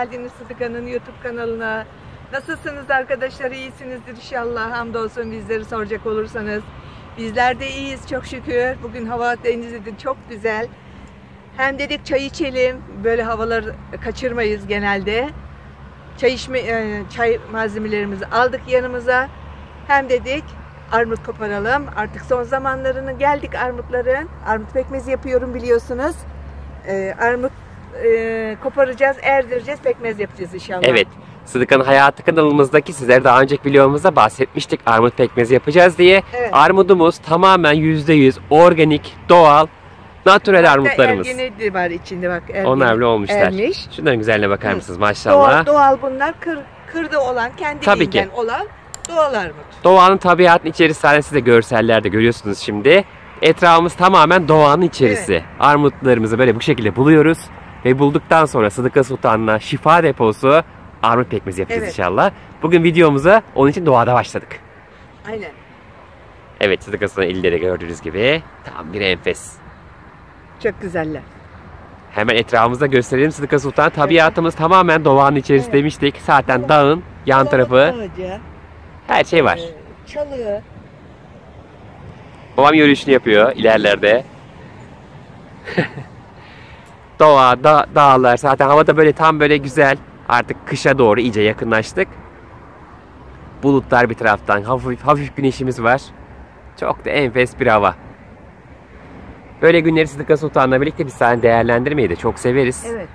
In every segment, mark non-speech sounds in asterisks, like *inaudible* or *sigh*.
Geldiniz Sıdıka'nın YouTube kanalına. Nasılsınız arkadaşlar? İyisinizdir inşallah. Hamdolsun bizleri soracak olursanız. Bizler de iyiyiz çok şükür. Bugün hava denizde çok güzel. Hem dedik çay içelim. Böyle havalar kaçırmayız genelde. Çay içme e, çay malzemelerimizi aldık yanımıza. Hem dedik armut koparalım. Artık son zamanlarını geldik armutların. Armut pekmezi yapıyorum biliyorsunuz. Ee, armut e, koparacağız, erdireceğiz, pekmez yapacağız inşallah. Evet. Sıdıka'nın Hayatı kanalımızdaki sizlere daha önceki videomuzda bahsetmiştik armut pekmezi yapacağız diye. Evet. Armudumuz tamamen %100 organik, doğal, natürel armutlarımız. Ergeni de var içinde bak. Ergeni. Onlar bile olmuşlar. Ermiş. Şunların güzelliğine bakar mısınız maşallah. Doğal, doğal bunlar. Kır, kırda olan, kendiliğinden olan doğal armut. Doğanın tabiatın içerisinde siz de görsellerde görüyorsunuz şimdi. Etrafımız tamamen doğanın içerisi. Armutlarımızı böyle bu şekilde buluyoruz. Ve bulduktan sonra Sıdıka Sultan'la şifa deposu armut pekmezi yapacağız Evet. inşallah. Bugün videomuza onun için doğada başladık. Aynen. Evet Sıdıka Sultan illeri gördüğünüz gibi tam bir enfes. Çok güzeller. Hemen etrafımızda gösterelim Sıdıka Sultan. Tabiatımız tamamen doğanın içerisi Evet. demiştik. Zaten dağın yan tarafı Ağacı, her şey var. e, Çalı. Babam yürüyüşünü yapıyor ilerlerde. *laughs* Doğa, da, dağlar zaten havada böyle tam böyle güzel. Artık kışa doğru iyice yakınlaştık. Bulutlar bir taraftan, hafif, hafif güneşimiz var. Çok da enfes bir hava. Böyle günleri Sıdıka Sultan'la birlikte biz sahne değerlendirmeyi de çok severiz. Evet.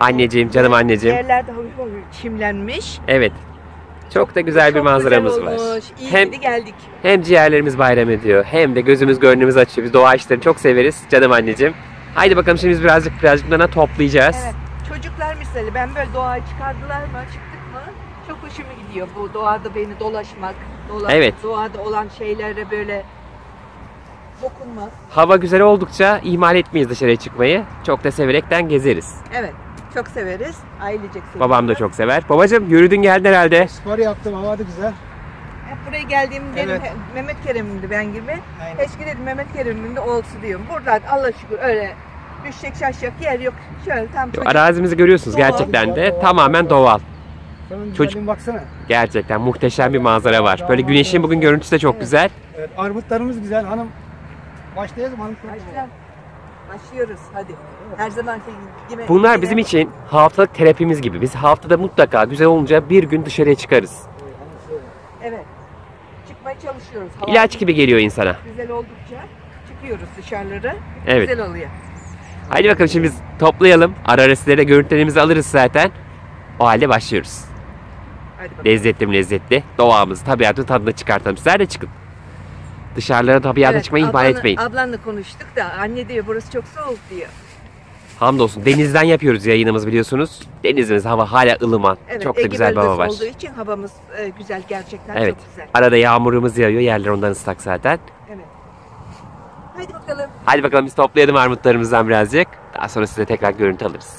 Anneciğim, canım anneciğim. Yerlerde hafif hafif çimlenmiş. Evet. Çok da güzel bir Çok manzaramız güzel var. olmuş. İyi Hem ki geldik. Hem ciğerlerimiz bayram ediyor hem de gözümüz gönlümüz açıyor. Biz doğa işlerini çok severiz canım anneciğim. Haydi bakalım şimdi biz birazcık birazcık bundan toplayacağız. Evet. Çocuklar misali ben böyle doğaya çıkardılar mı çıktık mı çok hoşuma gidiyor bu doğada beni dolaşmak. dola- Evet. Doğada olan şeylere böyle dokunmak. Hava güzel oldukça ihmal etmeyiz dışarıya çıkmayı. Çok da severekten gezeriz. Evet. Çok severiz. Ailecek seviyoruz. Babam da çok sever. Babacım yürüdün geldin herhalde. Spor yaptım hava da güzel. Buraya geldiğim Evet. Mehmet Kerem'imdi ben gibi. Aynen. Eski dedim Mehmet Kerem'in de olsun diyorum. Buradan Allah şükür öyle düşecek şaşacak yer yok. Şöyle tam Yo. Arazimizi görüyorsunuz Doğal, gerçekten de doğal, tamamen doğal. doğal. Şunun Çocuk- baksana. Gerçekten muhteşem bir manzara var. Böyle güneşin bugün görüntüsü de çok Evet. güzel. Evet, armutlarımız güzel hanım. Başlayalım hanım. Başla. Başlıyoruz hadi. Her zamanki gibi. Bunlar bizim için haftalık terapimiz gibi. Biz haftada mutlaka güzel olunca bir gün dışarıya çıkarız. Evet. Çıkmaya çalışıyoruz. Hava İlaç gibi geliyor insana. Güzel oldukça çıkıyoruz dışarılara. Evet. Güzel oluyor. Haydi bakalım şimdi biz toplayalım. Ara ara sizlere görüntülerimizi alırız zaten. O halde başlıyoruz. Lezzetli mi lezzetli. Doğamızı, tabiatın tadını çıkartalım. Sizler de çıkın. Dışarılara tabiata Evet, çıkmayı ihmal ablanla- etmeyin. Ablanla konuştuk da anne diyor burası çok soğuk diyor. Hamdolsun denizden yapıyoruz yayınımız biliyorsunuz. Denizimiz hava hala ılıman. Evet, çok da Ege güzel bir hava var. olduğu için havamız e, güzel gerçekten Evet. çok güzel. Arada yağmurumuz yağıyor. Yerler ondan ıslak zaten. Evet. Hadi bakalım. Hadi bakalım biz toplayalım armutlarımızdan birazcık. Daha sonra size tekrar görüntü alırız.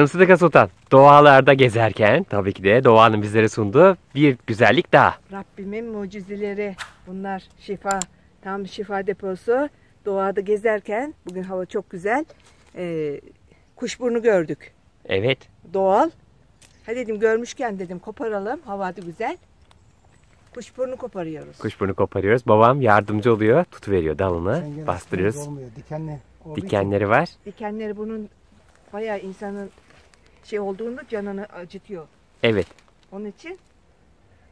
Canım Sıdıka Sultan. Doğalarda gezerken tabii ki de doğanın bizlere sunduğu bir güzellik daha. Rabbimin mucizeleri bunlar şifa. Tam şifa deposu. Doğada gezerken bugün hava çok güzel. Ee, kuşburnu gördük. Evet. Doğal. Ha dedim görmüşken dedim koparalım. Hava da güzel. Kuşburnu koparıyoruz. Kuşburnu koparıyoruz. Babam yardımcı oluyor. Tutuveriyor dalını. Bastırıyoruz. Dikenli. Dikenleri var. Dikenleri bunun bayağı insanın şey olduğunda canını acıtıyor. Evet. Onun için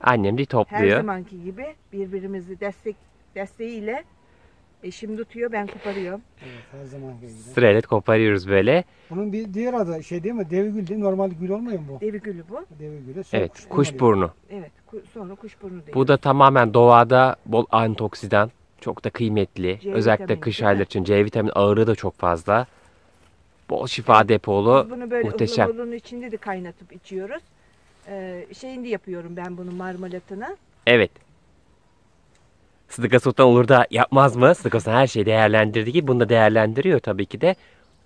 Annem de her topluyor. zamanki gibi birbirimizi destek desteğiyle eşim tutuyor ben koparıyorum. Evet, her zaman gibi. Sırayla koparıyoruz böyle. Bunun bir diğer adı şey değil mi? Devi gül değil mi? Normal gül olmuyor mu bu? Devi gülü bu. Devi gülü. Sonra Evet. kuşburnu. Kuşburnu. Evet ku- sonra kuşburnu değil. Bu da tamamen doğada bol antioksidan. Çok da kıymetli. C Özellikle vitamini, kış ayları için C vitamini ağırlığı da çok fazla. Bol şifa depolu. Biz bunu böyle muhteşem. ıhlamonun içinde de kaynatıp içiyoruz. Ee, şeyini yapıyorum ben bunun marmelatını. Evet. Sıdıka Sultan olur da yapmaz mı? Sıdıka Sultan her şeyi değerlendirdiği gibi bunu da değerlendiriyor tabii ki de.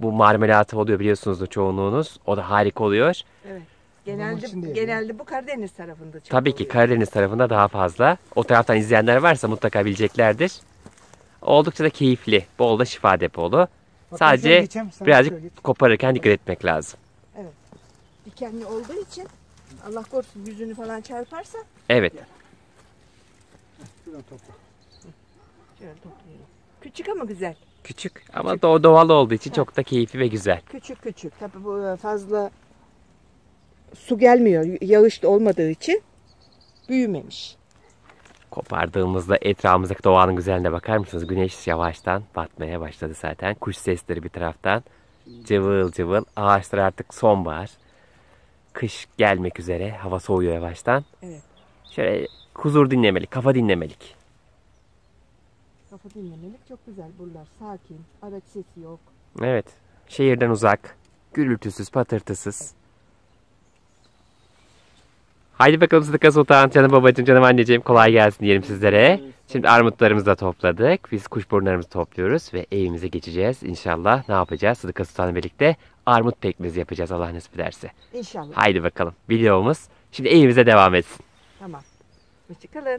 Bu marmelatı oluyor biliyorsunuz çoğunluğunuz. O da harika oluyor. Evet. Genelde genelde bu Karadeniz tarafında çok Tabii ki oluyor. Karadeniz tarafında daha fazla. O taraftan izleyenler varsa mutlaka bileceklerdir. Oldukça da keyifli. Bol da şifa depolu. Bak ben Sadece birazcık geç. koparırken dikkat etmek lazım. dikenli olduğu için Allah korusun yüzünü falan çarparsa Evet. Şuradan topla. toplayalım. Küçük ama güzel. Küçük ama do- doğal olduğu için çok da keyifli ve güzel. Küçük küçük. Tabii bu fazla su gelmiyor. Yağış da olmadığı için büyümemiş. Kopardığımızda etrafımızdaki doğanın güzelliğine bakar mısınız? Güneş yavaştan batmaya başladı zaten. Kuş sesleri bir taraftan. Cıvıl cıvıl. Ağaçlar artık sonbahar. Kış gelmek üzere. Hava soğuyor yavaştan. Evet. Şöyle huzur dinlemelik, kafa dinlemelik. Kafa dinlemelik çok güzel buralar. Sakin. Araç sesi yok. Evet. Şehirden uzak. Gürültüsüz, patırtısız. Haydi bakalım Sıdıka Sultan, canım babacığım, canım anneciğim kolay gelsin diyelim sizlere. Şimdi armutlarımızı da topladık. Biz kuşburunlarımızı topluyoruz ve evimize geçeceğiz. İnşallah ne yapacağız? Sıdıka Sultan'la birlikte armut pekmezi yapacağız Allah nasip ederse. İnşallah. Haydi bakalım. Videomuz şimdi evimize devam etsin. Tamam. Hoşçakalın.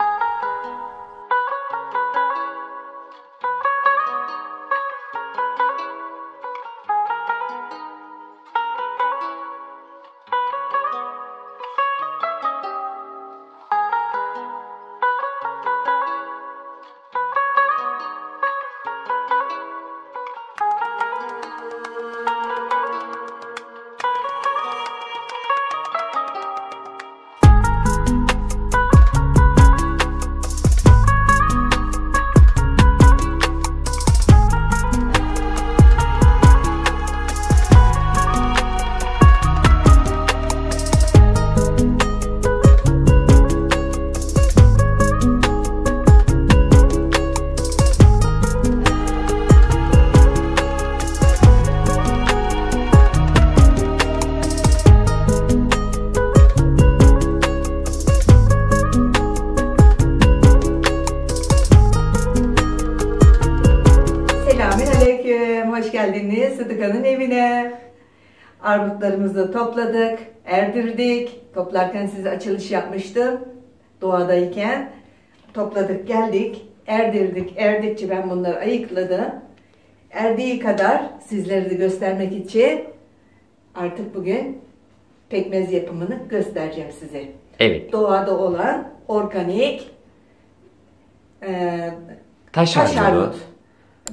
Armutlarımızı topladık, erdirdik. Toplarken size açılış yapmıştım. Doğadayken. Topladık, geldik. Erdirdik. Erdikçe ben bunları ayıkladım. Erdiği kadar sizlere de göstermek için artık bugün pekmez yapımını göstereceğim size. Evet. Doğada olan organik eee Taş, Taş armudu. armut.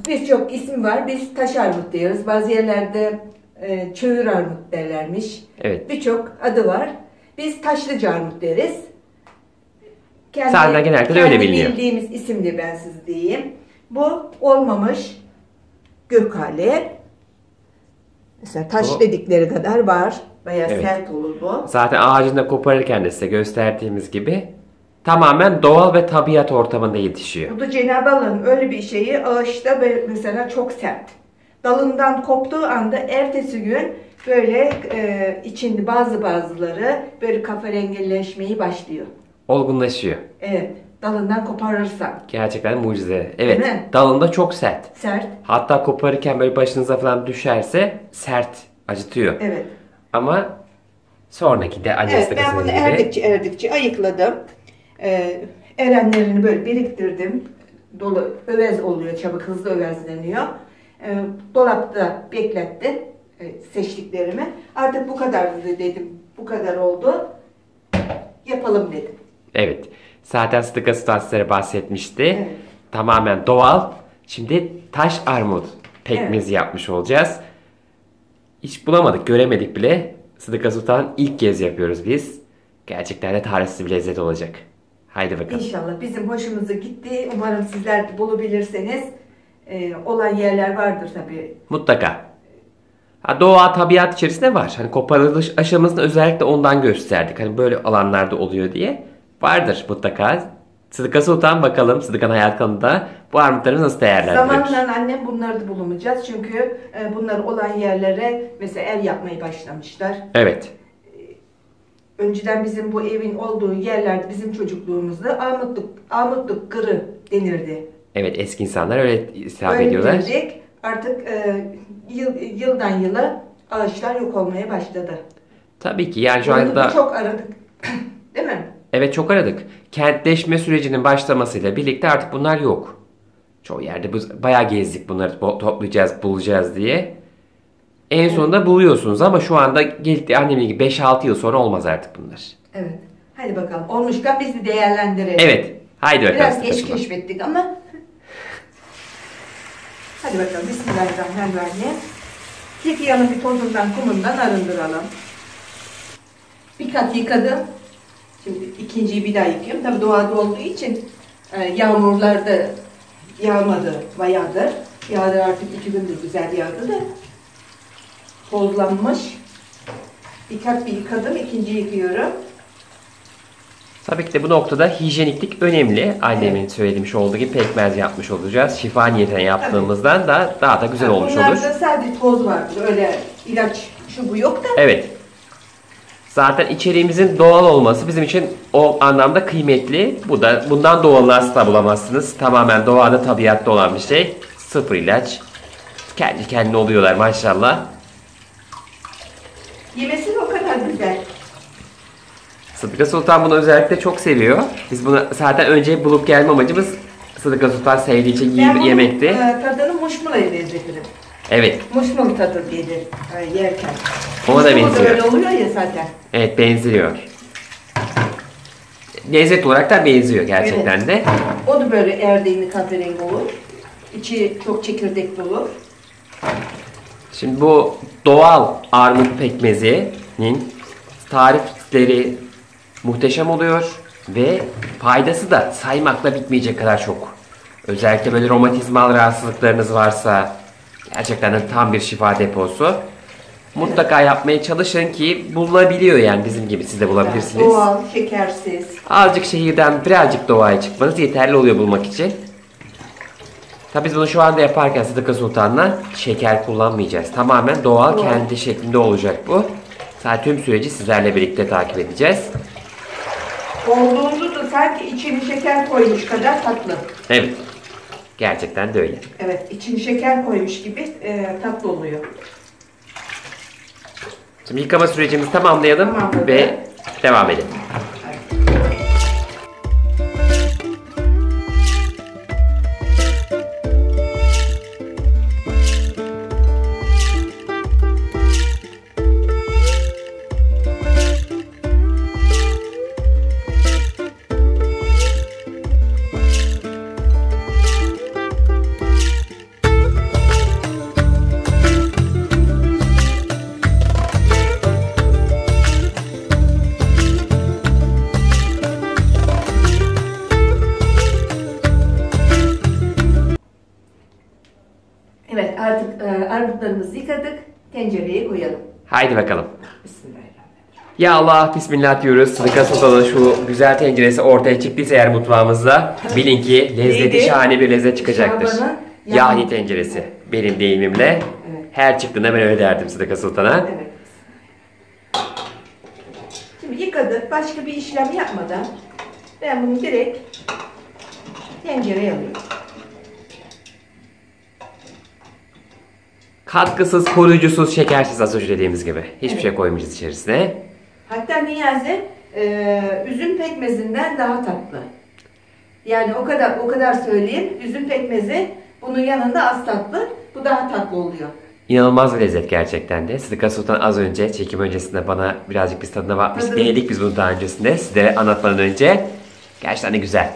Birçok ismi var. Biz taş armut diyoruz. Bazı yerlerde e, armut derlermiş. Evet. Birçok adı var. Biz taşlıca armut deriz. Kendi, Zaten genellikle de öyle kendi biliniyor. bildiğimiz isimdir ben size diyeyim. Bu olmamış gökale. Mesela taş Bu- dedikleri kadar var. Bayağı Evet. sert olur bu. Zaten ağacında koparırken de size gösterdiğimiz gibi tamamen doğal ve tabiat ortamında yetişiyor. Bu da Cenab-ı Allah'ın öyle bir şeyi ağaçta mesela çok sert. Dalından koptuğu anda ertesi gün böyle e, içinde bazı bazıları böyle kahverengileşmeyi başlıyor. Olgunlaşıyor. Evet, dalından koparırsan Gerçekten mucize. Evet. Değil mi? Dalında çok sert. sert. Hatta koparırken böyle başınıza falan düşerse sert, acıtıyor. Evet. Ama sonraki de annesi Evet, ben bunu gibi. erdikçe erdikçe ayıkladım. Ee, erenlerini böyle biriktirdim. Dolu övez oluyor, çabuk hızlı övezleniyor. Ee, dolapta beklettim. e, seçtiklerimi. Artık bu kadardı dedim. Bu kadar oldu. Yapalım dedim. Evet. Zaten Sıdıka Sultan sizlere bahsetmişti. Evet. Tamamen doğal. Şimdi taş armut pekmezi yapmış olacağız. Hiç bulamadık, göremedik bile. Sıdıka Sultan ilk kez yapıyoruz biz. Gerçekten de tarifsiz bir lezzet olacak. Haydi bakalım. İnşallah bizim hoşumuza gitti. Umarım sizler bulabilirseniz. E, olan yerler vardır tabii. Mutlaka. Ha, doğa, tabiat içerisinde var. Hani koparılış aşamasında özellikle ondan gösterdik. Hani böyle alanlarda oluyor diye. Vardır mutlaka. Sıdıka Sultan bakalım Sıdıkan Hayat kanalında bu armutlarımızı nasıl değerlendiriyoruz? Zamanla annem bunları da bulamayacağız. Çünkü e, bunlar olan yerlere mesela ev yapmaya başlamışlar. Evet. Önceden bizim bu evin olduğu yerlerde bizim çocukluğumuzda armutluk, armutluk kırı denirdi. Evet eski insanlar öyle hitap Öyle ediyorlar. diyecek. Artık e, yıl, yıldan yıla ağaçlar yok olmaya başladı. Tabii ki yani şu Bunu anda çok aradık. *clears throat* Değil mi? evet çok aradık. Kentleşme sürecinin başlamasıyla birlikte artık bunlar yok. Çoğu yerde biz bayağı gezdik bunları to- toplayacağız, bulacağız diye. En sonunda buluyorsunuz ama şu anda geldi annemin gibi 5-6 yıl sonra olmaz artık bunlar. Evet. Hadi bakalım. Olmuşken biz de değerlendirelim. Evet. Haydi bakalım. Biraz geç keşfettik ama. Hadi bakalım. Bismillahirrahmanirrahim. Kekiyanı bir tozundan, kumundan arındıralım. Bir kat yıkadım. Şimdi ikinciyi bir daha yıkıyorum. Tabii doğada olduğu için e, yağmurlarda yağmadı bayağıdır. Yağdı artık iki gündür güzel yağdı da. Tozlanmış. Bir kat bir yıkadım. ikinciyi yıkıyorum. Tabii ki de bu noktada hijyeniklik önemli. Annemin söylemiş olduğu gibi pekmez yapmış olacağız. Şifa niyetine yaptığımızdan da daha da güzel olmuş Bunlarda olur. sadece toz vardır. Öyle ilaç şu bu yok da. Evet. Zaten içeriğimizin doğal olması bizim için o anlamda kıymetli. Bu da bundan doğalını asla bulamazsınız. Tamamen doğada tabiatta olan bir şey. Sıfır ilaç. Kendi kendine oluyorlar maşallah. Yemesi de o. Sıdıka Sultan bunu özellikle çok seviyor. Biz bunu zaten önce bulup gelme amacımız Sıdıka Sultan sevdiği için yiyip bunun, yemekti. e, tadını muşmulaya benzetirim. Evet. Muşmul tadı gelir e, yerken. Ona da benziyor. öyle oluyor ya zaten. Evet benziyor. Lezzet olarak da benziyor gerçekten de. O da böyle erdeğini kahverengi olur. İçi çok çekirdekli olur. Şimdi bu doğal armut pekmezinin tarifleri muhteşem oluyor ve faydası da saymakla bitmeyecek kadar çok. Özellikle böyle romatizmal rahatsızlıklarınız varsa gerçekten de tam bir şifa deposu. Mutlaka yapmaya çalışın ki bulunabiliyor yani bizim gibi siz de bulabilirsiniz. Doğal, şekersiz. Azıcık şehirden birazcık doğaya çıkmanız yeterli oluyor bulmak için. Tabi biz bunu şu anda yaparken Sıdıka Sultan'la şeker kullanmayacağız. Tamamen doğal Doğal. kendi şeklinde olacak bu. Zaten tüm süreci sizlerle birlikte takip edeceğiz. Olduğunda da sanki içini şeker koymuş kadar tatlı. Evet. Gerçekten de öyle. Evet, içini şeker koymuş gibi e, tatlı oluyor. Şimdi yıkama sürecimizi tamamlayalım Tamamladık. ve devam edelim. Haydi bakalım. Bismillahirrahmanirrahim. Ya Allah bismillah diyoruz. Sıdıka Sultan'ın şu güzel tenceresi ortaya çıktıysa eğer mutfağımızda bilin ki lezzeti Neydi? şahane bir lezzet çıkacaktır. Yahni tenceresi. Benim deyimimle. Evet. Her çıktığında ben öyle derdim Sıdıka Sultan'a. Evet. Şimdi yıkadık. Başka bir işlem yapmadan ben bunu direkt tencereye alıyorum. Katkısız, koruyucusuz, şekersiz az önce dediğimiz gibi. Hiçbir şey koymayacağız içerisine. Hatta niyazi e, üzüm pekmezinden daha tatlı. Yani o kadar o kadar söyleyeyim. Üzüm pekmezi bunun yanında az tatlı. Bu daha tatlı oluyor. İnanılmaz bir lezzet gerçekten de. Sıdıka Sultan az önce çekim öncesinde bana birazcık biz tadına bakmış. Denedik biz bunu daha öncesinde sizlere anlatmadan önce. Gerçekten de güzel.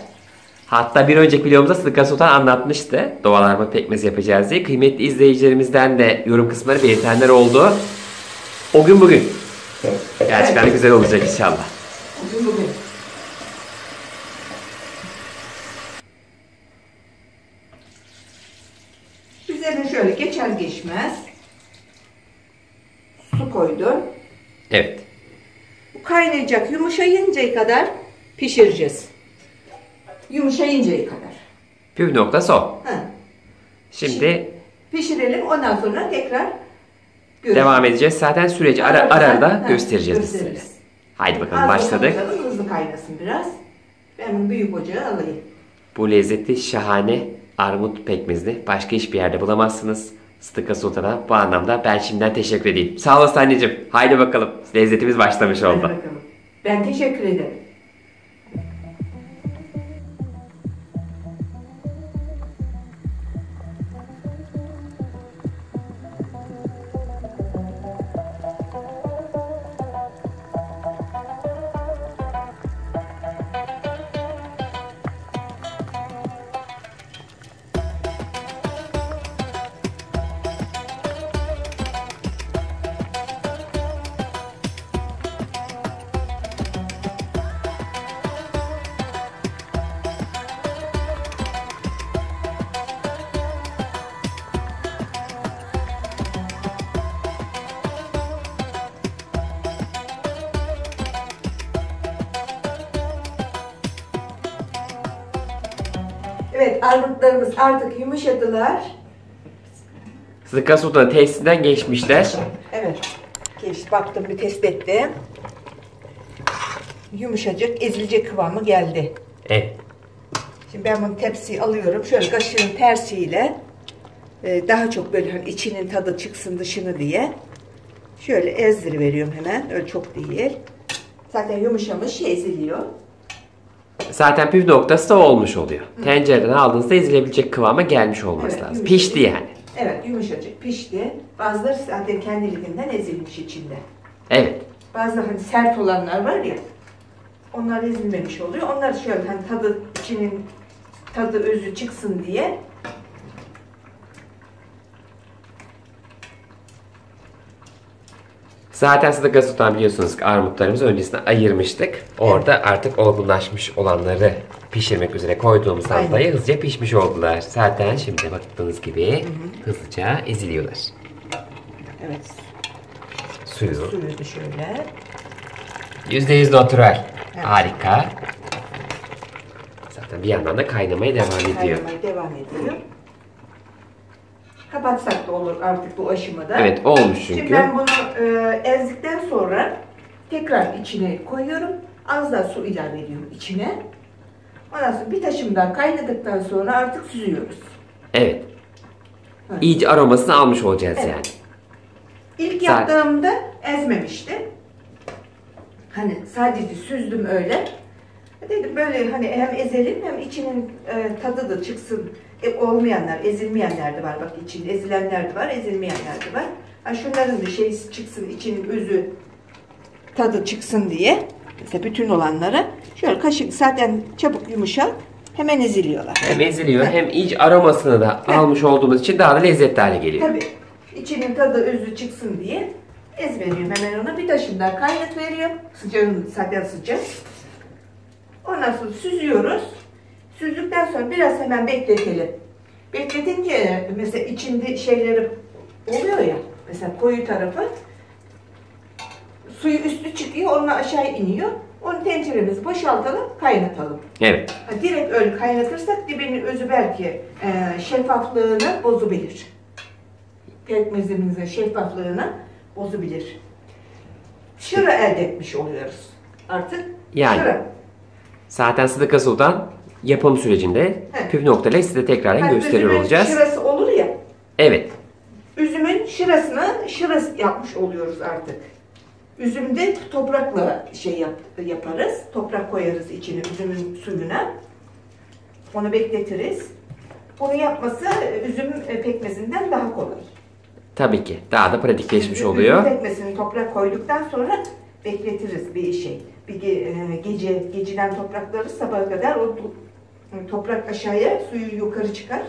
Hatta bir önceki videomuzda Sıdıka Sultan anlatmıştı. Doğal armut pekmezi yapacağız diye. Kıymetli izleyicilerimizden de yorum kısımları belirtenler oldu. O gün bugün. Gerçekten güzel olacak inşallah. Bugün bugün. Üzerine şöyle geçer geçmez su koydum. Evet. Bu kaynayacak yumuşayıncaya kadar pişireceğiz. Yumuşayıncaya kadar. Püf noktası o. Ha. Şimdi Pişirelim ondan sonra tekrar görüşürüz. devam edeceğiz. Zaten süreci ara ara Ha, da göstereceğiz biz size. Haydi bakalım Az başladık. Hızlı kaynasın biraz. Ben bunu büyük ocağa alayım. Bu lezzetli şahane armut pekmezini başka hiçbir yerde bulamazsınız. Sıdıka Sultan'a bu anlamda ben şimdiden teşekkür edeyim. Sağ olasın anneciğim. Haydi bakalım. Lezzetimiz başlamış oldu. bakalım. Ben teşekkür ederim. Sıdıka Sultan'ın testinden geçmişler. Evet. Geç, baktım bir test ettim. Yumuşacık, ezilecek kıvamı geldi. Evet. Şimdi ben bunu tepsiye alıyorum. Şöyle kaşığın tersiyle e, daha çok böyle hani içinin tadı çıksın dışını diye. Şöyle veriyorum hemen. Öyle çok değil. Zaten yumuşamış, eziliyor. Zaten püf noktası da olmuş oluyor. Tencereden aldığınızda ezilebilecek kıvama gelmiş olması Evet, lazım. yumuşacık. Pişti yani. Evet, yumuşacık pişti. Bazıları zaten kendiliğinden ezilmiş içinde. Evet. Bazı hani sert olanlar var ya. Onlar ezilmemiş oluyor. Onlar şöyle hani tadı içinin tadı özü çıksın diye Zaten Sıdıka Sultan biliyorsunuz ki armutlarımızı öncesinde ayırmıştık. Orada artık olgunlaşmış olanları pişirmek üzere koyduğumuzdan Aynen. dolayı hızlıca pişmiş oldular. Zaten şimdi baktığınız gibi hızlıca eziliyorlar. evet Suyu suyu da şöyle %100 natural. Evet. Harika. Zaten bir yandan da kaynamaya devam ediyor. kaynamaya devam ediyor. Kapatsak da olur artık bu aşamada. Evet olmuş Şimdi çünkü. ben bunu e, ezdikten sonra tekrar içine koyuyorum. Az daha su ilave ediyorum içine. Ondan sonra bir taşım daha kaynadıktan sonra artık süzüyoruz. Evet. Evet. İyice aromasını almış olacağız Evet. yani. İlk Zaten- yaptığımda ezmemiştim. Hani sadece süzdüm öyle. Dedim böyle hani hem ezelim hem içinin e, tadı da çıksın. E, olmayanlar, ezilmeyenler de var. Bak içinde ezilenler de var, ezilmeyenler de var. Ha, şunların da şey çıksın, içinin özü tadı çıksın diye. Mesela bütün olanları şöyle kaşık zaten çabuk yumuşak hemen eziliyorlar. Hem eziliyor hem iyice aromasını da almış olduğumuz için daha da lezzetli hale geliyor. Tabii içinin tadı özü çıksın diye ez veriyorum hemen ona. Bir taşım daha kaynat veriyorum. Sıcağın zaten sıcak. Ondan sonra süzüyoruz. Süzdükten sonra biraz hemen bekletelim. Bekletince mesela içinde şeyleri oluyor ya. Mesela koyu tarafı suyu üstü çıkıyor, onunla aşağı iniyor. Onu tenceremizi boşaltalım, kaynatalım. Evet. Ha, Direkt öyle kaynatırsak dibinin özü belki e, şeffaflığını bozabilir. Pekmezimizin şeffaflığını bozabilir. Şıra elde etmiş oluyoruz artık. Yani. Şıra. Zaten Sıdıka Sultan yapım sürecinde Evet. püf noktaları size tekrardan Hani gösteriyor olacağız. Şırası olur ya. Evet. Üzümün şırasını şırası yapmış oluyoruz artık. Üzümde toprakla şey yap, yaparız. Toprak koyarız içine üzümün suyuna. Onu bekletiriz. Bunu yapması üzüm pekmezinden daha kolay. Tabii ki. Daha da pratikleşmiş Üzüm oluyor. Pekmezini toprak koyduktan sonra bekletiriz bir şey. Bir e, gece geceden toprakları sabaha kadar o to- toprak aşağıya suyu yukarı çıkar.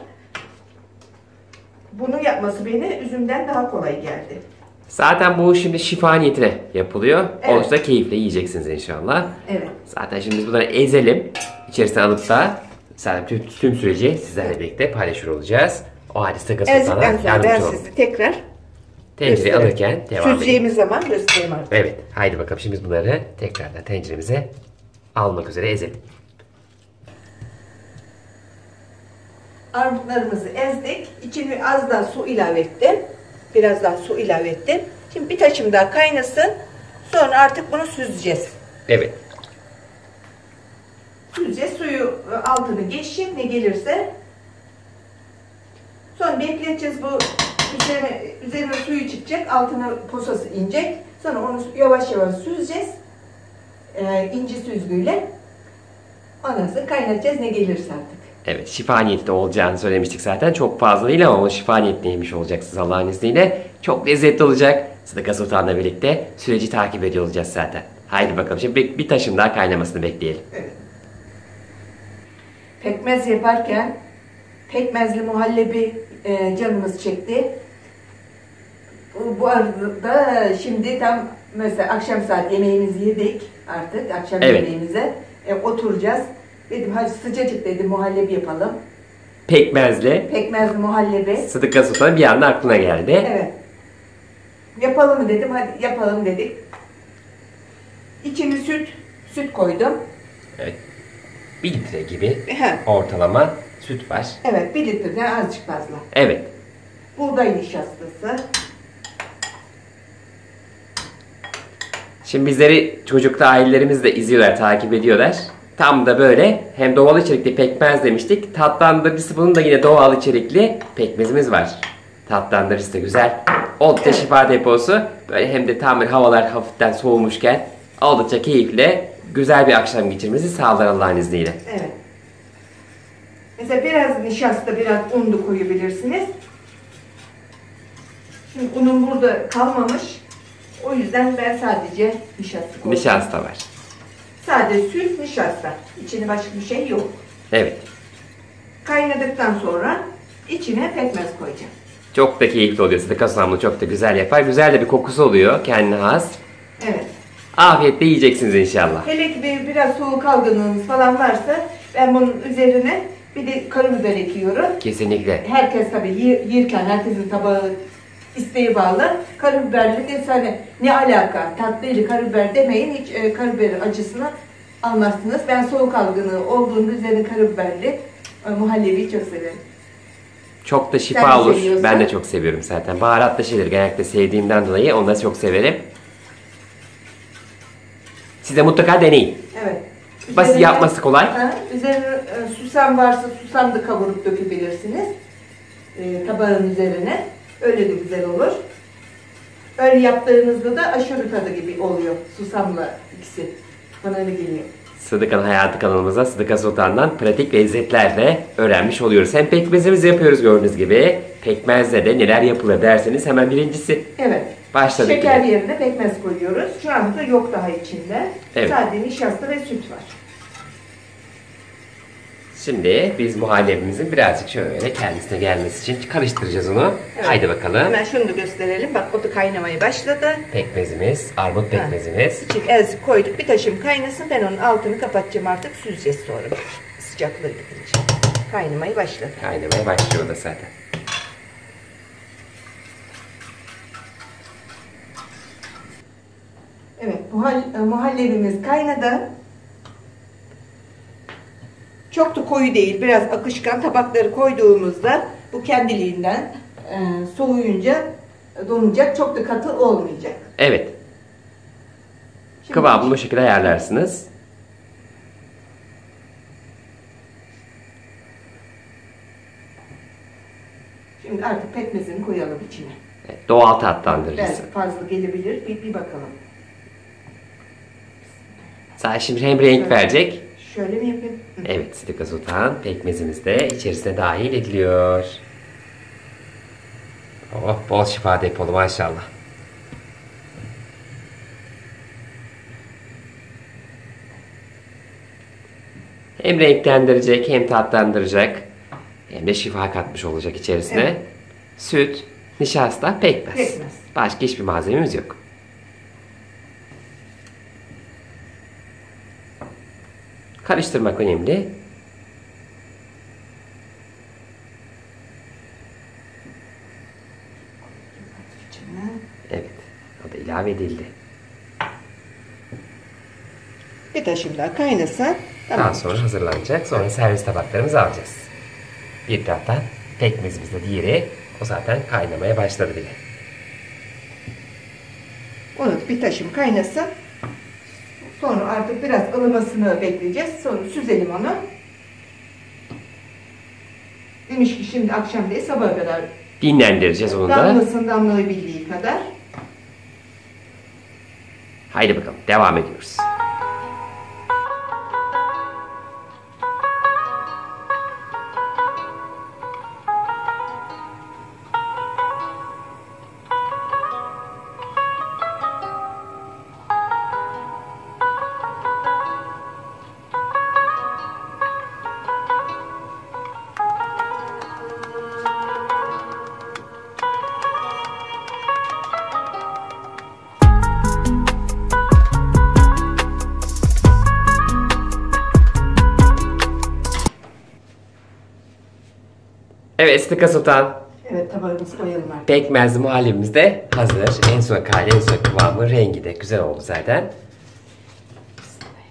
Bunu yapması beni üzümden daha kolay geldi. Zaten bu şimdi şifa niyetine yapılıyor. Evet. Olursa keyifle yiyeceksiniz inşallah. Evet. Zaten şimdi biz bunları ezelim. İçerisine alıp da zaten tüm, tüm süreci sizlerle birlikte paylaşır olacağız. O halde sultana sonra ben yardımcı olun. sizi tekrar Tencereyi alırken devam edelim. Süzeceğimiz zaman göstereyim artık. Evet. Haydi bakalım şimdi biz bunları tekrardan tenceremize almak üzere ezelim. Armutlarımızı ezdik. İçine az daha su ilave ettim. Biraz daha su ilave ettim. Şimdi bir taşım daha kaynasın. Sonra artık bunu süzeceğiz. Evet. Süzeceğiz. Suyu e, altını geçsin ne gelirse. Sonra bekleteceğiz bu üzerine, üzerine suyu çıkacak. Altına posası inecek. Sonra onu yavaş yavaş süzeceğiz. Ee, ince süzgüyle. Ondan sonra kaynatacağız ne gelirse artık. Evet, şifa niyetli olacağını söylemiştik zaten. Çok fazla değil ama şifa niyetli yemiş olacaksınız Allah'ın izniyle. Çok lezzetli olacak. Sıdıka Sultan'la birlikte süreci takip ediyor olacağız zaten. Haydi bakalım şimdi bir, bir taşın daha kaynamasını bekleyelim. Evet. Pekmez yaparken pekmezli muhallebi e, canımız çekti. Bu, bu arada şimdi tam mesela akşam saat yemeğimizi yedik artık akşam Evet. yemeğimize e, oturacağız. Dedim hadi sıcacık dedim muhallebi yapalım. Pekmezle Pekmezli muhallebi. Sıdıka Sultan bir anda aklına geldi. Evet. Yapalım mı dedim hadi yapalım dedik. İçine süt, süt koydum. Evet. Bir litre gibi He, ortalama süt var. Evet bir litreden azıcık fazla. Evet. Buğday nişastası. Şimdi bizleri çocuklu ailelerimiz de izliyorlar, takip ediyorlar. Tam da böyle hem doğal içerikli pekmez demiştik. Tatlandırıcısı bunun da yine doğal içerikli pekmezimiz var. Tatlandırıcısı da güzel. Oldukça şifa deposu. Böyle hem de tam bir havalar hafiften soğumuşken oldukça keyifle güzel bir akşam geçirmenizi sağlar Allah'ın izniyle. Evet. Mesela biraz nişasta, biraz un da koyabilirsiniz. Şimdi unum burada kalmamış. O yüzden ben sadece nişasta koydum. Nişasta var. Sade süt, nişasta. İçine başka bir şey yok. Evet. Kaynadıktan sonra içine pekmez koyacağım. Çok da keyifli oluyor. Sıdıka Sultan bunu çok da güzel yapar. Güzel de bir kokusu oluyor kendine has. Evet. Afiyetle yiyeceksiniz inşallah. Hele ki bir, biraz soğuk algınlığınız falan varsa ben bunun üzerine bir de karabiber ekiyorum. Kesinlikle. herkes tabii yerken herkesin tabağı isteği bağlı. Karabiberli de hani ne alaka tatlıyla karabiber demeyin hiç e, karabiberin acısını almazsınız. Ben soğuk algınlığı olduğunda üzerine karabiberli e, muhallebiyi çok severim. Çok da şifa Sen olur. Ben de çok seviyorum zaten. Baharatlı şeyleri genellikle sevdiğimden dolayı onları çok severim. Siz de mutlaka deneyin. Evet. Basit yapması kolay. Ha, üzerine e, susam varsa susam da kavurup dökebilirsiniz. E, tabağın üzerine. Öyle de güzel olur. Öyle yaptığınızda da aşırı tadı gibi oluyor susamla ikisi. Bana öyle geliyor. Sıdıka'nın Hayatı kanalımıza Sıdıka Sultan'dan pratik lezzetlerle öğrenmiş oluyoruz. Hem pekmezimizi yapıyoruz gördüğünüz gibi. Pekmezle de neler yapılır derseniz hemen birincisi. Evet. Başladık Şeker yerine pekmez koyuyoruz. Şu anda yok daha içinde. Evet. Sadece nişasta ve süt var. Şimdi biz muhallebimizin birazcık şöyle kendisine gelmesi için karıştıracağız onu. Evet. Haydi bakalım. Hemen şunu da gösterelim. Bak o da kaynamaya başladı. Pekmezimiz, armut pekmezimiz. İçine ez koyduk. Bir taşım kaynasın. Ben onun altını kapatacağım artık. Süzeceğiz sonra. Sıcaklığı gidince. Kaynamaya başladı. Kaynamaya başlıyor da zaten. Evet. Muhal, muhallebimiz kaynadı. Çok da koyu değil. Biraz akışkan tabakları koyduğumuzda bu kendiliğinden e, soğuyunca donacak. Çok da katı olmayacak. Evet. Şimdi- Kıvamını bu şekilde ayarlarsınız. Şimdi artık pekmezini koyalım içine. Evet, doğal tatlandırıcısı. Belki fazla gelebilir. Bir, bir bakalım. Zaten şimdi hem renk verecek. Şöyle mi yapayım? Hı. Evet, Sıdıka Sultan pekmezimiz de içerisine dahil ediliyor. Oh, bol şifa depolu maşallah. Hem renklendirecek hem tatlandıracak hem de şifa katmış olacak içerisine. Evet. Süt, nişasta, pekmez. Pekmez. Başka hiçbir malzememiz yok. Karıştırmak önemli. Evet. O da ilave edildi. Bir taşım daha kaynasa Daha tamam. sonra hazırlanacak. Sonra servis tabaklarımızı alacağız. Bir taraftan pekmezimiz de diğeri. O zaten kaynamaya başladı bile. Onu bir taşım kaynasın. Sonra artık biraz ılımasını bekleyeceğiz. Sonra süzelim onu. Demiş ki şimdi akşam değil sabaha kadar Dinlendireceğiz onu da. damlasın damlayabildiği kadar. Haydi bakalım devam ediyoruz. Evet Sıtıka Sultan Evet tabağımızı koyalım artık. pekmezli muhallebimiz de hazır. En son hali, en son kıvamı, rengi de güzel oldu zaten.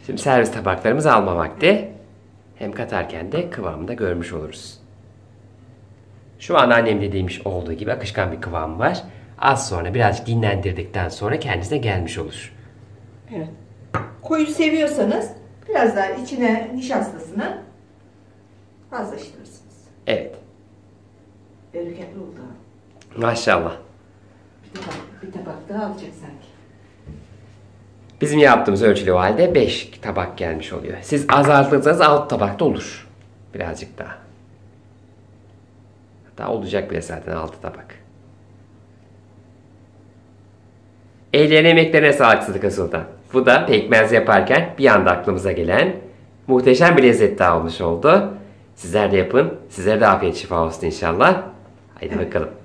Şimdi servis tabaklarımızı alma vakti. Hem katarken de kıvamını da görmüş oluruz. Şu an annem dediğim olduğu gibi akışkan bir kıvam var. Az sonra birazcık dinlendirdikten sonra kendisine gelmiş olur. Evet. Koyu seviyorsanız biraz daha içine nişastasını fazlaştırırsınız. Evet. Bereketli oldu. Maşallah. Bir tabak, bir tabak daha alacak sanki. Bizim yaptığımız ölçülü o halde 5 tabak gelmiş oluyor. Siz azaltırsanız 6 tabakta olur. Birazcık daha. Hatta olacak bile zaten 6 tabak. Ellerine emeklerine sağlık Sıdıka Sultan. Bu da pekmez yaparken bir anda aklımıza gelen muhteşem bir lezzet daha olmuş oldu. Sizler de yapın. Sizlere de afiyet şifa olsun inşallah. Haydi Evet.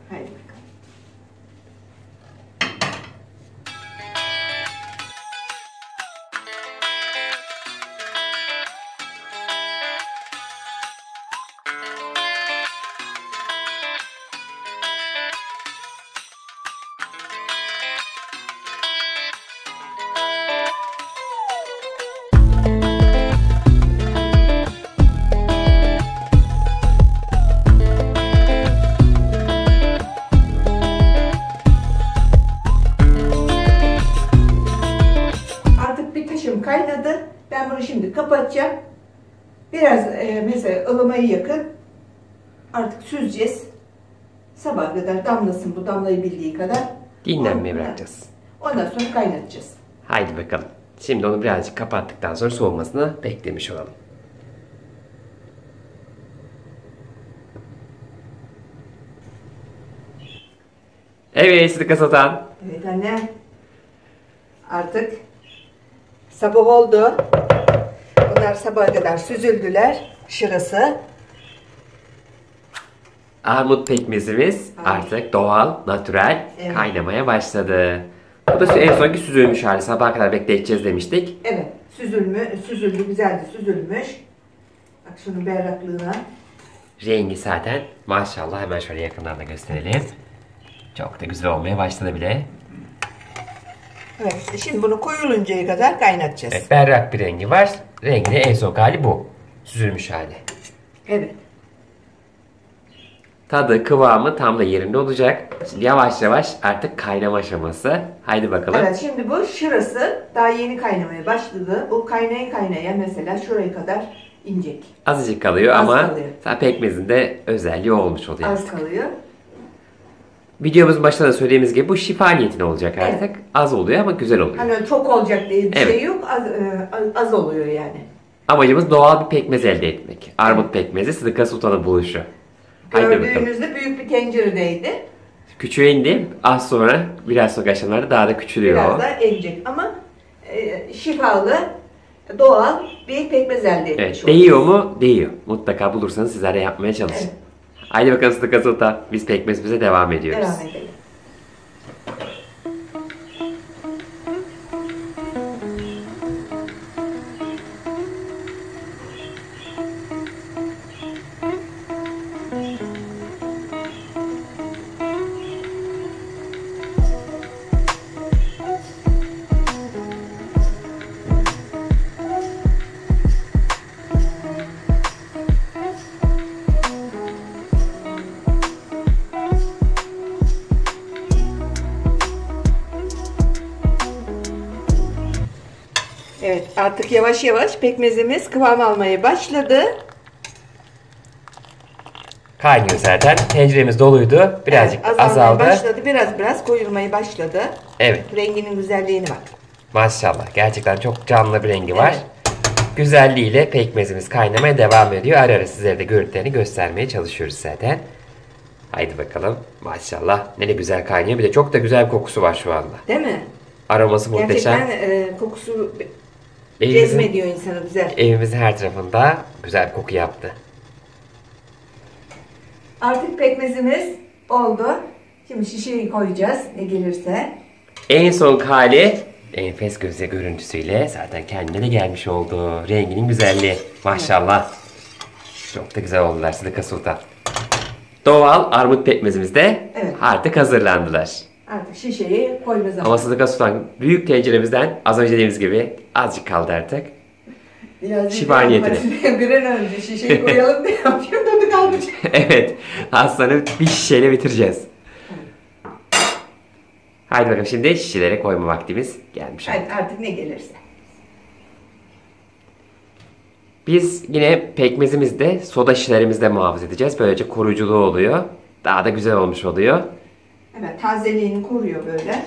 Damlasın bu damlayı bildiği kadar. Dinlenmeye bırakacağız. Ondan sonra kaynatacağız. Haydi bakalım. Şimdi onu birazcık kapattıktan sonra soğumasını beklemiş olalım. Evet Sıdıka Sultan. Evet anne. Artık sabah oldu. Bunlar sabaha kadar süzüldüler. Şırası. Armut pekmezimiz artık doğal, natürel Evet. kaynamaya başladı. Bu da en sonki süzülmüş hali. Sabaha kadar bekleteceğiz demiştik. Evet. Süzülmü, süzüldü, güzeldi süzülmüş. Bak şunun berraklığına. Rengi zaten maşallah hemen şöyle yakından da gösterelim. Çok da güzel olmaya başladı bile. Evet, şimdi bunu koyuluncaya kadar kaynatacağız. Evet, berrak bir rengi var. Rengi de en son hali bu. Süzülmüş hali. Evet. Tadı, kıvamı tam da yerinde olacak. Şimdi yavaş yavaş artık kaynama aşaması. Haydi bakalım. Evet, şimdi bu şurası daha yeni kaynamaya başladı. Bu kaynaya kaynaya mesela şuraya kadar inecek. Azıcık kalıyor Az ama kalıyor. pekmezin de özelliği olmuş oluyor. Az kalıyor. Videomuzun başında da söylediğimiz gibi bu şifa niyetine olacak artık. Evet. Az oluyor ama güzel oluyor. Hani çok olacak diye bir Evet. şey yok. Az, e, az, az oluyor yani. Amacımız doğal bir pekmez elde etmek. Armut pekmezi Sıdıka Sultan'ın buluşu. Gördüğünüzde büyük bir tenceredeydi. Küçüğe indi. Az sonra biraz sonraki aşamalarda daha da küçülüyor. Biraz da emecek ama e, şifalı, doğal bir pekmez elde etmiş Evet, değiyor mu? Değiyor. Mutlaka bulursanız sizler de yapmaya çalışın. Evet. Haydi bakalım Sıdıka Sultan. Biz pekmezimize devam ediyoruz. Devam edelim. Artık yavaş yavaş pekmezimiz kıvam almaya başladı. Kaynıyor zaten. Tenceremiz doluydu. Birazcık Evet, azaldı. başladı. Biraz biraz koyulmaya başladı. Evet. Renginin güzelliğini bak. Maşallah. Gerçekten çok canlı bir rengi var. Evet. Güzelliğiyle pekmezimiz kaynamaya devam ediyor. Ara ara sizlere de görüntülerini göstermeye çalışıyoruz zaten. Haydi bakalım. Maşallah. Ne de güzel kaynıyor. Bir de çok da güzel bir kokusu var şu anda. Değil mi? Aroması muhteşem. Gerçekten e, kokusu Evimizin, cezmediyor insanı güzel. evimizin her tarafında güzel bir koku yaptı. Artık pekmezimiz oldu. Şimdi şişeyi koyacağız ne gelirse. En son hali enfes göze görüntüsüyle zaten kendine de gelmiş oldu. Renginin güzelliği. Maşallah. Çok da güzel oldular Sıdıka Sultan. Doğal armut pekmezimiz de Evet. artık hazırlandılar. Artık şişeyi koyma zamanı. Ama Sıdıka Sultan büyük tenceremizden az önce dediğimiz gibi azıcık kaldı artık. Biraz şifa niyetine. *laughs* Bir an önce şişeyi koyalım diye yapıyorum tadı kalmayacak. *laughs* evet. Sonra bir şişeyle bitireceğiz. Haydi bakalım şimdi şişelere koyma vaktimiz gelmiş. Hadi artık ne gelirse. Biz yine pekmezimizde soda şişelerimizde muhafaza edeceğiz. Böylece koruyuculuğu oluyor. Daha da güzel olmuş oluyor. Evet tazeliğini koruyor böyle.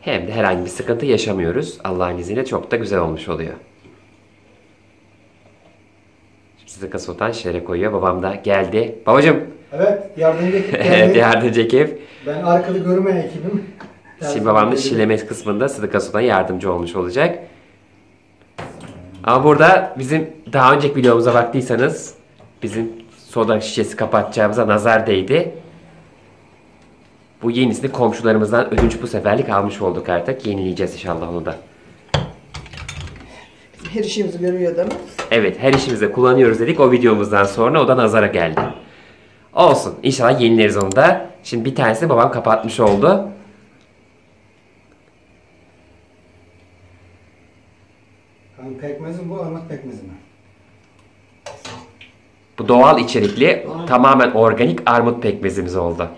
Hem de herhangi bir sıkıntı yaşamıyoruz. Allah'ın izniyle çok da güzel olmuş oluyor. Şimdi Sıdıka Sultan şişelere koyuyor. Babam da geldi. Babacım. Evet yardımcı ekip *laughs* Evet geldi. yardımcı ekip. Ben arkada görmeyen ekibim. Şimdi babam da şişeleme kısmında Sıdıka Sultan yardımcı olmuş olacak. Ama burada bizim daha önceki videomuza baktıysanız bizim soda şişesi kapatacağımıza nazar değdi. Bu yenisini komşularımızdan ödünç bu seferlik almış olduk artık. Yenileyeceğiz inşallah onu da. Her işimizi görüyor değil mi? Evet her işimizde kullanıyoruz dedik o videomuzdan sonra o da nazara geldi. Olsun inşallah yenileriz onu da. Şimdi bir tanesini babam kapatmış oldu. Hani pekmezim bu armut pekmezi mi? Bu doğal içerikli tamamen organik armut pekmezimiz oldu.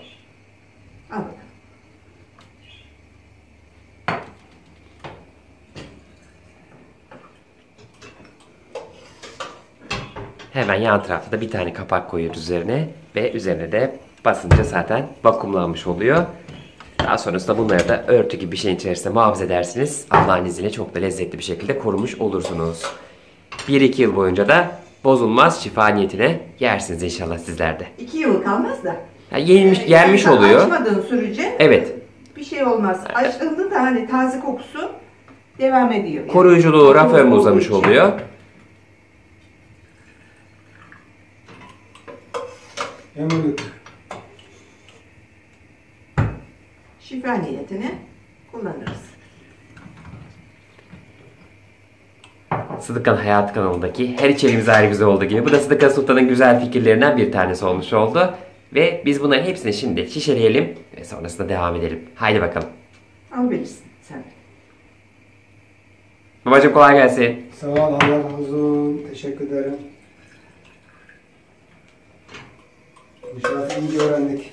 Hemen yan tarafta da bir tane kapak koyuyoruz üzerine ve üzerine de basınca zaten vakumlanmış oluyor. Daha sonrasında bunları da örtü gibi bir şeyin içerisinde muhafaza edersiniz. Allah'ın izniyle çok da lezzetli bir şekilde korumuş olursunuz. 1-2 yıl boyunca da bozulmaz şifa niyetine yersiniz inşallah sizler de. İki yıl kalmaz da. Yenmiş, Yani yenmiş sen oluyor. Açmadığın sürece Evet. bir şey olmaz. Açtığında da hani taze kokusu devam ediyor. Yani. Koruyuculuğu raf Kokulu ömrü olduğu uzamış için. Oluyor. Emrülük. Şifa niyetine kullanırız. Sıdıkan Hayat kanalındaki her içeriğimiz ayrı güzel olduğu gibi bu da Sıdıka Sultan'ın güzel fikirlerinden bir tanesi olmuş oldu. Ve biz bunların hepsini şimdi şişeleyelim ve sonrasında devam edelim. Haydi bakalım. Al bilirsin sen. Babacım kolay gelsin. Sağ ol Allah razı olsun. Teşekkür ederim. İnşallah iyi öğrendik.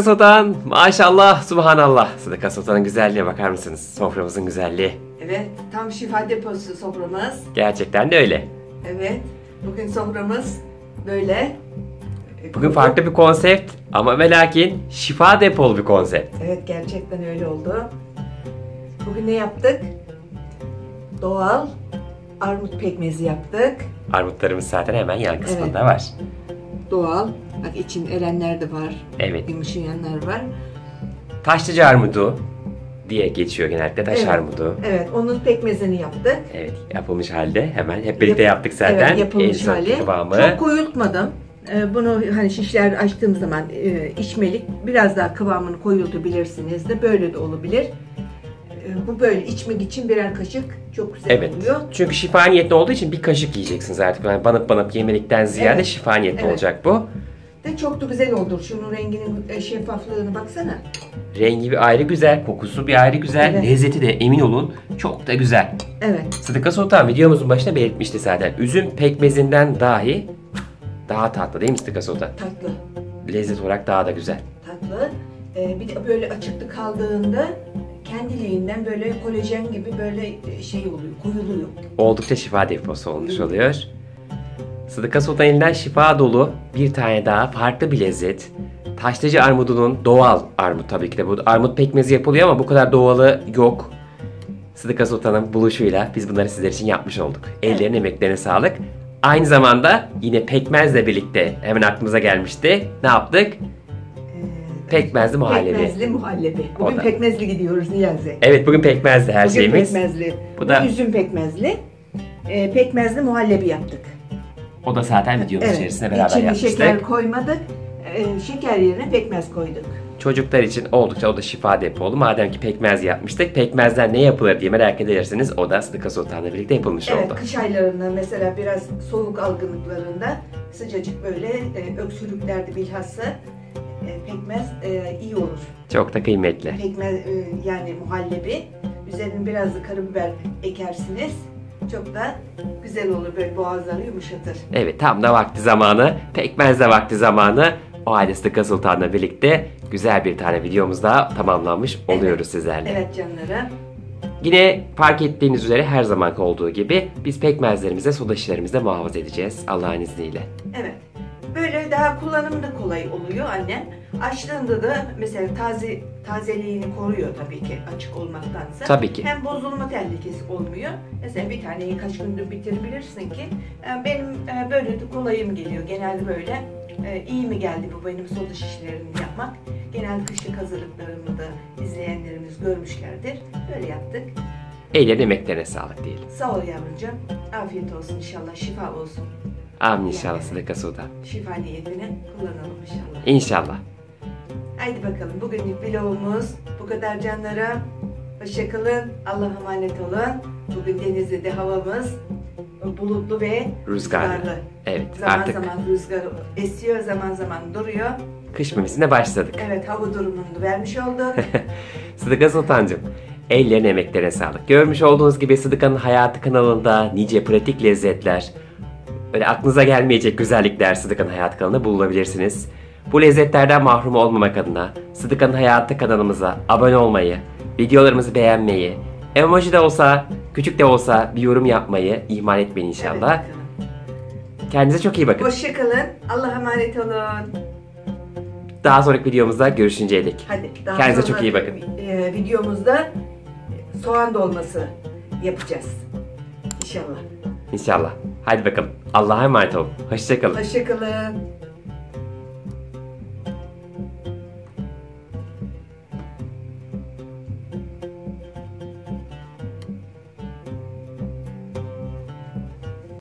Sıdıka Sultan maşallah subhanallah. Sıdıka Sultan'ın güzelliğine bakar mısınız? Soframızın güzelliği. Evet, tam şifa deposu soframız. Gerçekten de öyle. Evet, bugün soframız böyle. Bugün farklı bir konsept ama ve lakin şifa depolu bir konsept. Evet, gerçekten öyle oldu. Bugün ne yaptık? Doğal armut pekmezi yaptık. Armutlarımız zaten hemen yan kısmında Evet. var. Doğal. Bak için erenler de var. Evet. Yumuşayanlar var. Taşlıca armudu diye geçiyor genellikle taş Evet. armudu. Evet, onun pekmezini yaptık. Evet yapılmış halde hemen hep birlikte Yap- yaptık zaten. Evet, En yapılmış son hali. kıvamı. Çok koyultmadım. Ee, Bunu hani şişler açtığım zaman e, içmelik biraz daha kıvamını koyultabilirsiniz de böyle de olabilir. Ee, Bu böyle içmek için birer kaşık çok güzel Evet. oluyor. Çünkü şifa niyetli olduğu için bir kaşık yiyeceksiniz artık. Yani banıp banıp yemelikten ziyade Evet. şifa niyetli Evet. olacak bu. De çok da güzel olur. Şunun renginin e, şeffaflığına baksana. Rengi bir ayrı güzel, kokusu bir ayrı güzel, Evet. lezzeti de emin olun çok da güzel. Evet. Sıdıka Sultan videomuzun başında belirtmişti zaten. Üzüm pekmezinden dahi daha tatlı değil mi Sıdıka Sultan? Tatlı. Lezzet olarak daha da güzel. Tatlı. Ee, bir de böyle açıkta kaldığında kendiliğinden böyle kolajen gibi böyle e, şey oluyor, koyuluyor. Oldukça şifa deposu olmuş oluyor. Sıdıka Sultan elinden şifa dolu bir tane daha farklı bir lezzet. Taşlıcı armudunun doğal armut tabii ki de. Bu armut pekmezi yapılıyor ama bu kadar doğalı yok. Sıdıka Sultan'ın buluşuyla biz bunları sizler için yapmış olduk. Ellerine emeklerine sağlık. Aynı zamanda yine pekmezle birlikte hemen aklımıza gelmişti. Ne yaptık? Pekmezli muhallebi. Pekmezli muhallebi. Bugün da. pekmezli gidiyoruz Niyazi. Evet bugün pekmezli her Bugün şeyimiz. pekmezli. Bu da üzüm pekmezli. Ee, pekmezli muhallebi yaptık. O da zaten videomuz içerisinde beraber İçine yapmıştık. şeker koymadık. Ee, şeker yerine pekmez koyduk. Çocuklar için oldukça o da şifa depolu. Madem ki pekmez yapmıştık, pekmezden ne yapılır diye merak ederseniz o da Sıdıka Sultan'la birlikte yapılmış Evet, oldu. kış aylarında mesela biraz soğuk algınlıklarında sıcacık böyle e, öksürüklerde bilhassa e, pekmez e, iyi olur. Çok da kıymetli. Pekmez e, yani muhallebi. Üzerine biraz da karabiber ekersiniz. Çok da güzel olur böyle boğazları yumuşatır. Evet tam da vakti zamanı, pekmez de vakti zamanı. O halde Sıdıka Sultan'la birlikte güzel bir tane videomuz daha tamamlanmış oluyoruz sizlerle. Evet canlarım. Yine fark ettiğiniz üzere her zamanki olduğu gibi biz pekmezlerimize, soda şişlerimizde muhafaza edeceğiz Allah'ın izniyle. Evet. Böyle daha kullanımı da kolay oluyor annem. Açtığında da mesela taze tazeliğini koruyor tabii ki açık olmaktansa. Tabii ki. Hem bozulma tehlikesi olmuyor. Mesela bir taneyi kaç gündür bitirebilirsin ki. E, Benim e, böyle de kolayım geliyor. Genelde böyle e, iyi mi geldi bu benim soda şişlerimi yapmak. Genel kışlık hazırlıklarımı da izleyenlerimiz görmüşlerdir. Böyle yaptık. Ellerine emeklerine sağlık diyelim. Sağ ol yavrucuğum. Afiyet olsun inşallah. Şifa olsun. Amin inşallah Sıdıka Sultan. Şifa niyetine kullanalım inşallah. İnşallah. Haydi bakalım bugünlük vlogumuz bu kadar canlara. Hoşçakalın. Allah'a emanet olun. Bugün Denizli'de havamız bulutlu ve Rüzgarlı. Evet Zaman artık zaman rüzgar esiyor, zaman zaman duruyor. kış mevsimine başladık. Evet hava durumunu vermiş olduk. *laughs* Sıdıka Sultancığım, ellerine emeklerine sağlık. Görmüş olduğunuz gibi Sıdıka'nın Hayatı kanalında nice pratik lezzetler, öyle aklınıza gelmeyecek güzellikler Sıdıka'nın Hayatı kanalında bulabilirsiniz. Bu lezzetlerden mahrum olmamak adına Sıdıka'nın Hayatı kanalımıza abone olmayı, videolarımızı beğenmeyi, emoji de olsa, küçük de olsa bir yorum yapmayı ihmal etmeyin Evet, inşallah. bakalım. Kendinize çok iyi bakın. Hoşçakalın. Allah'a emanet olun. Daha sonraki videomuzda görüşünceye dek. Hadi. Daha Kendinize çok iyi bakın. e, videomuzda soğan dolması yapacağız. İnşallah. İnşallah. Hadi bakalım. Allah'a emanet olun. Hoşçakalın. Hoşçakalın.